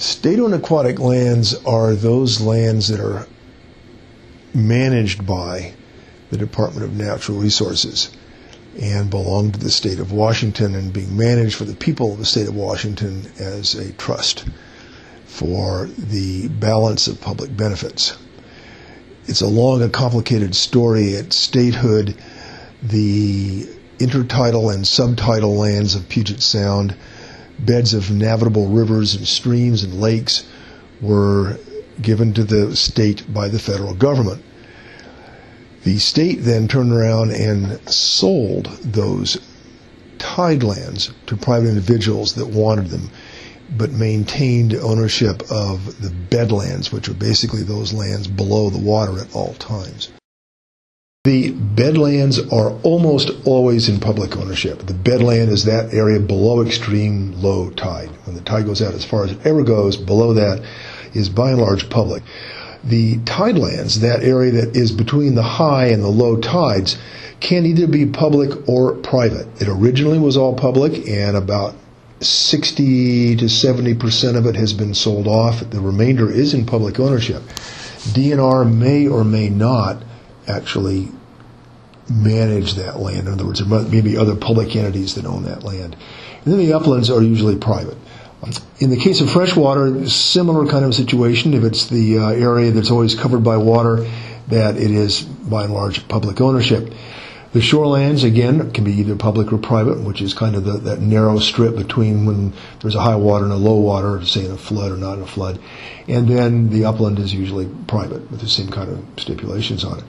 State-owned aquatic lands are those lands that are managed by the Department of Natural Resources and belong to the state of Washington and being managed for the people of the state of Washington as a trust for the balance of public benefits. It's a long and complicated story. At statehood, the intertidal and subtidal lands of Puget Sound, beds of navigable rivers and streams and lakes were given to the state by the federal government. The state then turned around and sold those tidelands to private individuals that wanted them, but maintained ownership of the bedlands, which are basically those lands below the water at all times. The bedlands are almost always in public ownership. The bedland is that area below extreme low tide. When the tide goes out as far as it ever goes, below that is by and large public the tidelands, that area that is between the high and the low tides, can either be public or private. It originally was all public, and about 60 to 70 percent of it has been sold off. The remainder is in public ownership. DNR may or may not actually manage that land. In other words, there may be other public entities that own that land. And then the uplands are usually private. In the case of freshwater, similar kind of situation. If it's the uh, area that's always covered by water, that it is by and large public ownership. The shorelands, again, can be either public or private, which is kind of the, that narrow strip between when there's a high water and a low water, say in a flood or not in a flood. And then the upland is usually private with the same kind of stipulations on it.